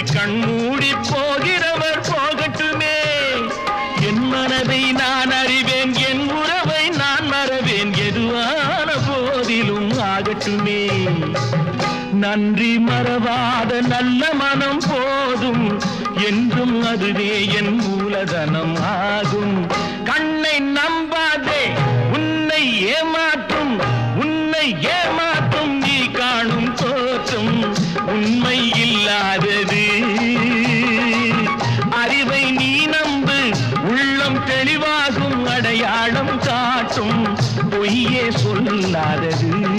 கண்மூடி போகிறவர் போகட்டுமே. என் மனதை நான் அறிவேன் என் உறவை நான் மறவேன். எதுவான போதிலும் ஆகட்டுமே. நன்றி மறவாத நல்ல மனம் போதும். என்றும் அதுவே என் மூலதனம் ஆகும். கண்ணை நம்பாதே உன்னை ஏமாற்றும். உன்னை ஏமாற்றும் நீ காணும் தோற்றம். உண்மை தெளிவாகும் அடையாளம் காட்டும் பொய்யே சொல்லாதது.